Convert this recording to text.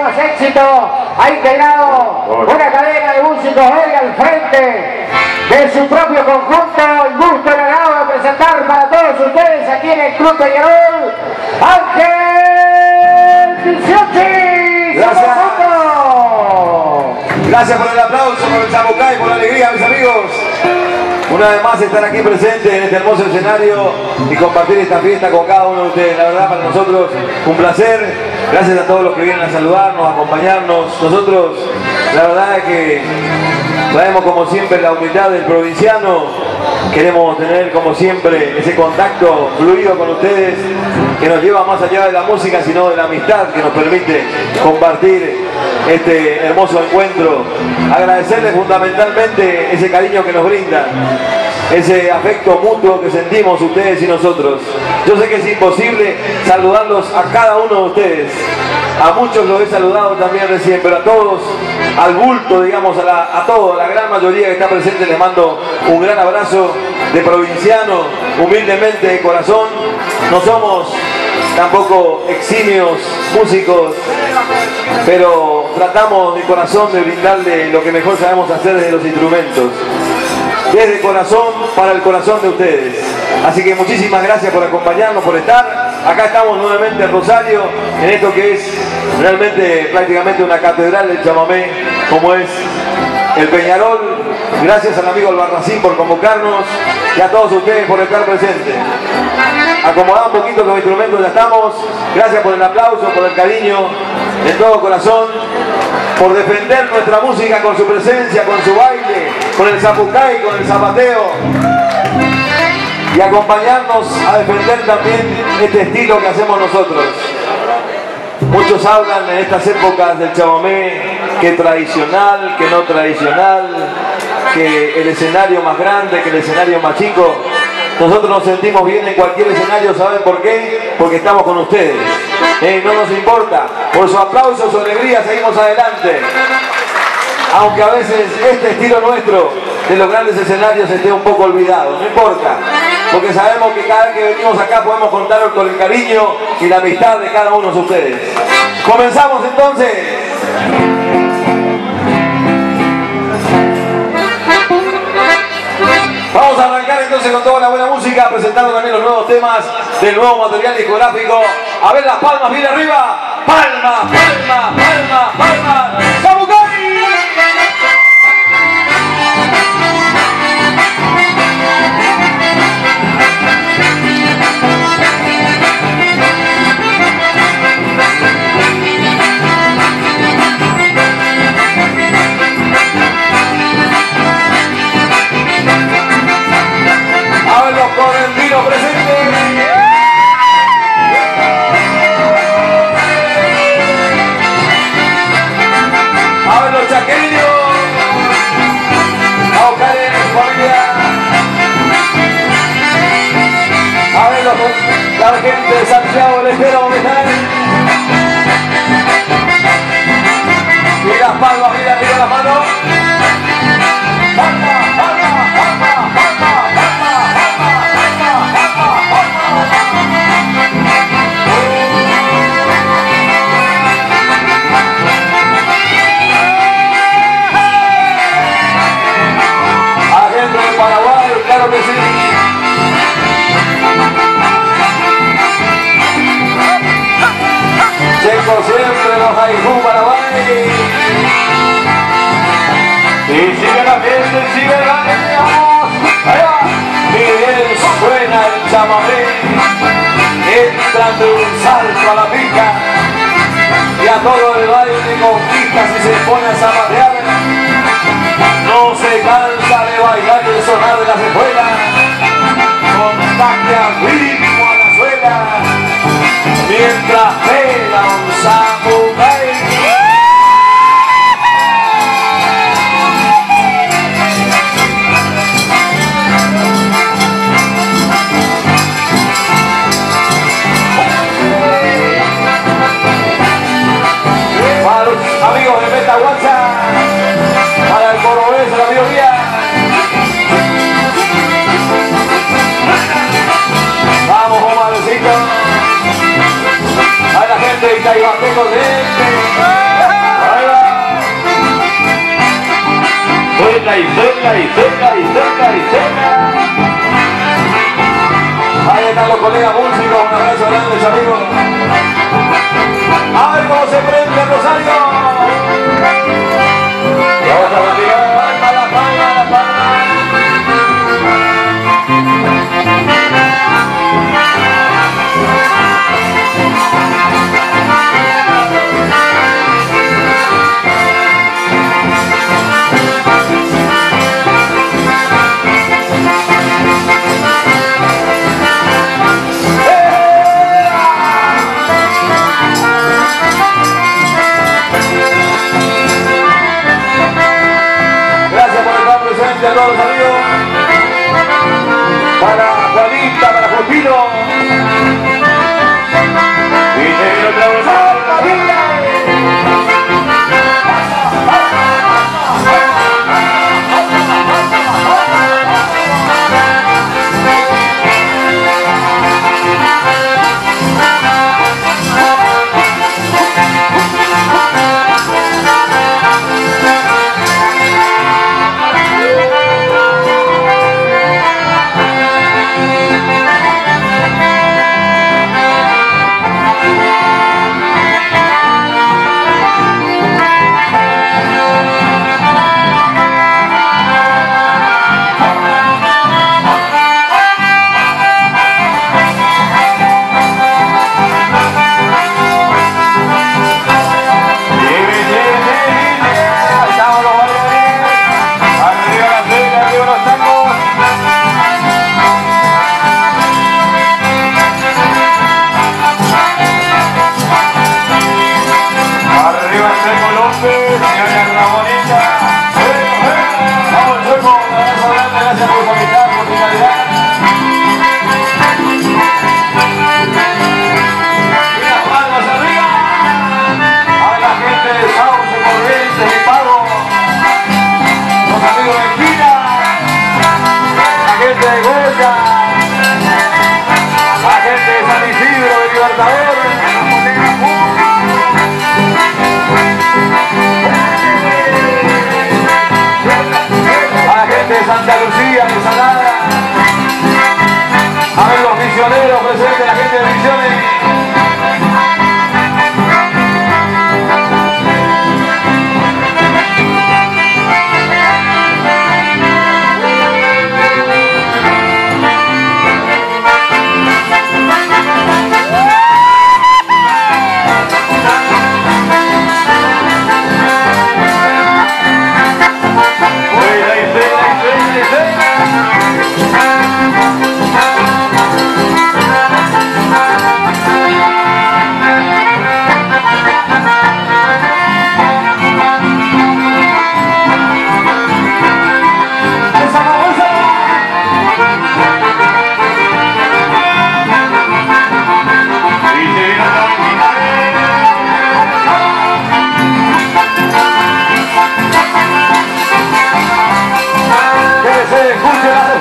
más éxito ha integrado una cadena de músicos hoy al frente de su propio conjunto. El gusto y el de presentar para todos ustedes aquí en el Club Peñarol, Ángel 18. Gracias. Gracias por el aplauso, por el chabucay, por la alegría, mis amigos. Una vez más estar aquí presente en este hermoso escenario y compartir esta fiesta con cada uno de ustedes. La verdad para nosotros un placer. Gracias a todos los que vienen a saludarnos, a acompañarnos. Nosotros la verdad es que traemos como siempre la humildad del provinciano. Queremos tener como siempre ese contacto fluido con ustedes que nos lleva más allá de la música, sino de la amistad que nos permite compartir este hermoso encuentro. Agradecerles fundamentalmente ese cariño que nos brindan, ese afecto mutuo que sentimos ustedes y nosotros. Yo sé que es imposible saludarlos a cada uno de ustedes. A muchos los he saludado también recién, pero a todos, al bulto, digamos, a, la, a todos, a la gran mayoría que está presente, les mando un gran abrazo de provinciano, humildemente de corazón. No somos tampoco eximios músicos, pero tratamos de corazón de brindarle lo que mejor sabemos hacer desde los instrumentos. Desde corazón para el corazón de ustedes. Así que muchísimas gracias por acompañarnos, por estar. Acá estamos nuevamente en Rosario, en esto que es realmente prácticamente una catedral del chamamé, como es el Peñarol. Gracias al amigo Albarracín por convocarnos y a todos ustedes por estar presentes. Acomodad un poquito los instrumentos, ya estamos. Gracias por el aplauso, por el cariño, de todo corazón, por defender nuestra música con su presencia, con su baile, con el zapucay, con el zapateo. Y acompañarnos a defender también este estilo que hacemos nosotros. Muchos hablan en estas épocas del chamamé que tradicional, que no tradicional, que el escenario más grande, que el escenario más chico. Nosotros nos sentimos bien en cualquier escenario, ¿saben por qué? Porque estamos con ustedes. Eh, no nos importa. Por su aplauso, su alegría, seguimos adelante. Aunque a veces este estilo nuestro de los grandes escenarios esté un poco olvidado, no importa. Porque sabemos que cada vez que venimos acá podemos contar con el cariño y la amistad de cada uno de ustedes. Comenzamos entonces. Vamos a arrancar entonces con toda la buena música, presentando también los nuevos temas del nuevo material discográfico. A ver las palmas bien arriba. Palma, palma, palma, palma. ¡Samucay! Yes, I'm showing a bit all the time. Salto a la pica. Y a todo el baile conquista si se pone a zapatear. Suena y suena y suena y suena y suena. Ahí están los colegas músicos, un abrazo grande, amigos. A ver cómo se prende rosario. Los amigos. Para Juanita, para Justino. 位同学。